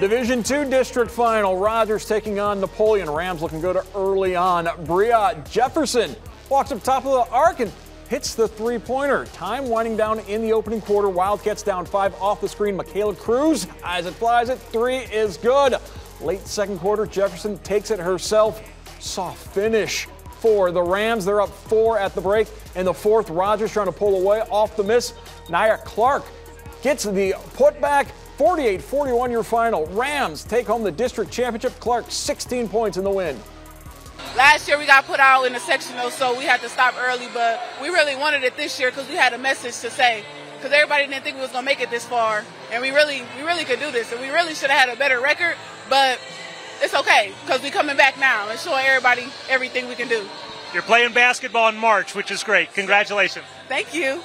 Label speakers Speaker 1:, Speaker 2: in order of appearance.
Speaker 1: Division two district final. Rogers taking on Napoleon. Rams looking good early on. Bria Jefferson walks up top of the arc and hits the three pointer. Time winding down in the opening quarter. Wildcats down five off the screen. Michaela Cruz, as it flies it, three is good. Late second quarter, Jefferson takes it herself. Soft finish for the Rams. They're up four at the break. In the fourth, Rogers trying to pull away off the miss. Nia Clark gets the putback. 48 41 your final. Rams take home the district championship. Clark 16 points in the win.
Speaker 2: Last year we got put out in the sectional, so we had to stop early, but we really wanted it this year because we had a message to say. Because everybody didn't think we was gonna make it this far, and we really, we really could do this, and we really should have had a better record. But it's okay because we coming back now and showing everybody everything we can do.
Speaker 3: You're playing basketball in March, which is great. Congratulations.
Speaker 2: Thank you.